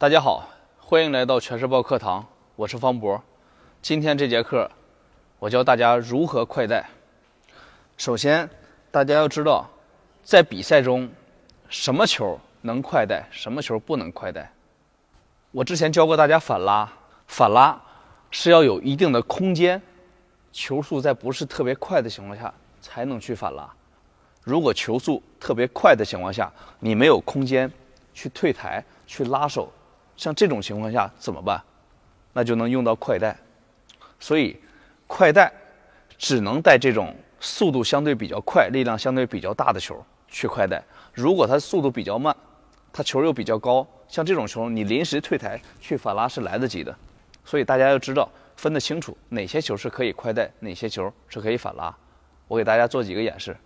大家好，欢迎来到全时报课堂，我是方博。今天这节课，我教大家如何快带。首先，大家要知道，在比赛中，什么球能快带，什么球不能快带。我之前教过大家反拉，反拉是要有一定的空间，球速在不是特别快的情况下才能去反拉。如果球速特别快的情况下，你没有空间去退台、去拉手，像这种情况下怎么办？那就能用到快带。所以，快带只能带这种速度相对比较快、力量相对比较大的球去快带。如果它速度比较慢，它球又比较高，像这种球你临时退台去反拉是来得及的。所以大家要知道分得清楚哪些球是可以快带，哪些球是可以反拉。我给大家做几个演示。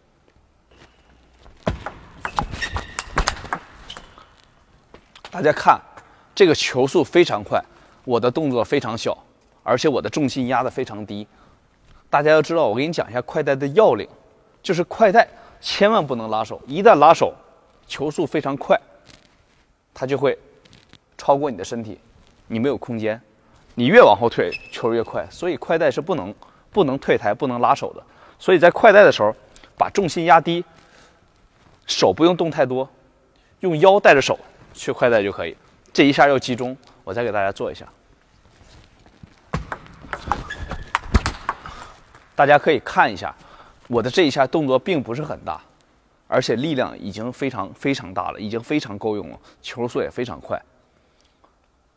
大家看，这个球速非常快，我的动作非常小，而且我的重心压得非常低。大家要知道，我给你讲一下快带的要领，就是快带千万不能拉手，一旦拉手，球速非常快，它就会超过你的身体，你没有空间，你越往后退，球越快。所以快带是不能不能退台、不能拉手的。所以在快带的时候，把重心压低，手不用动太多，用腰带着手。去快带就可以，这一下要集中。我再给大家做一下，大家可以看一下，我的这一下动作并不是很大，而且力量已经非常非常大了，已经非常够用了，球速也非常快。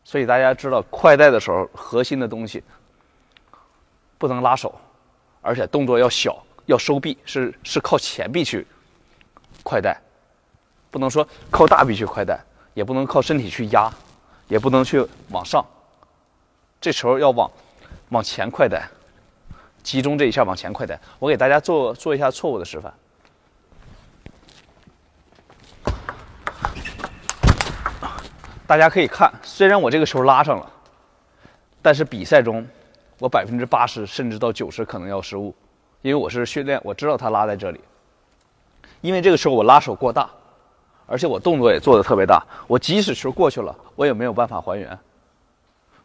所以大家知道，快带的时候核心的东西不能拉手，而且动作要小，要收臂，是是靠前臂去快带，不能说靠大臂去快带。也不能靠身体去压，也不能去往上，这球要往往前快带，集中这一下往前快带。我给大家做做一下错误的示范。大家可以看，虽然我这个球拉上了，但是比赛中我百分之八十甚至到九十可能要失误，因为我是训练，我知道他拉在这里，因为这个时候我拉手过大。而且我动作也做的特别大，我即使球过去了，我也没有办法还原。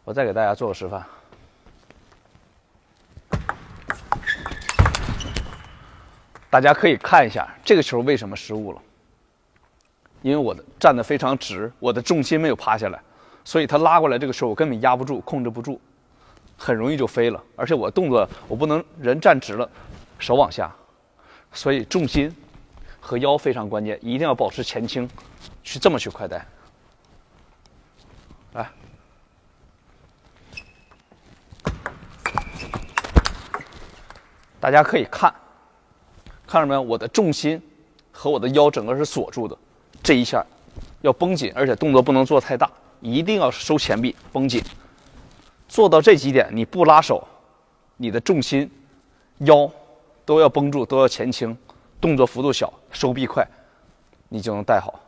我再给大家做个示范，大家可以看一下这个球为什么失误了。因为我的站得非常直，我的重心没有趴下来，所以他拉过来这个球我根本压不住，控制不住，很容易就飞了。而且我动作我不能人站直了，手往下，所以重心。和腰非常关键，一定要保持前倾，去这么去快带。来，大家可以看，看到没有？我的重心和我的腰整个是锁住的，这一下要绷紧，而且动作不能做太大，一定要收前臂，绷紧。做到这几点，你不拉手，你的重心、腰都要绷住，都要前倾。动作幅度小，收臂快，你就能带好。